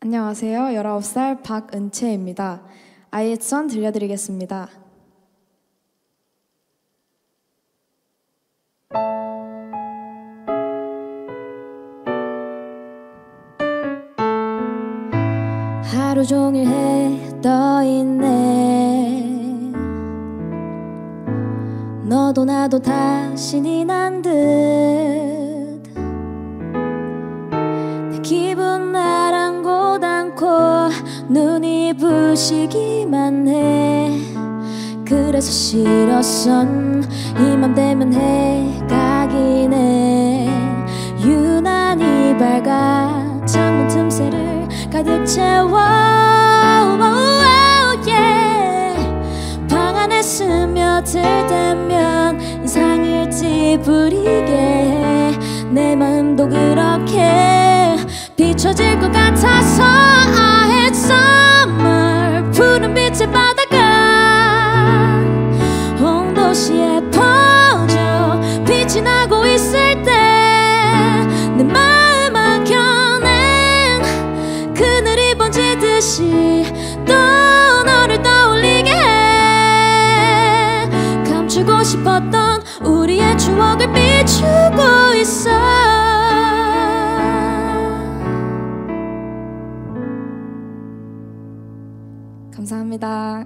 안녕하세요. 19살 박은채입니다. 아이의 선 들려드리겠습니다. 하루 종일 해 떠있네 너도 나도 다 신이 난듯 내 기분 눈이 부시기만 해. 그래서 싫었선 이맘 되면 해가 기네 유난히 밝아 창문 틈새를 가득 채워. 방 안에 스며들 때면 이상일지 부리게 해. 내 마음도 그렇게 비춰질 것 같아서 있을 때 내 마음 안겨낸 그늘이 번지듯이 또 너를 떠올리게 해 감추고 싶었던 우리의 추억을 비추고 있어 감사합니다.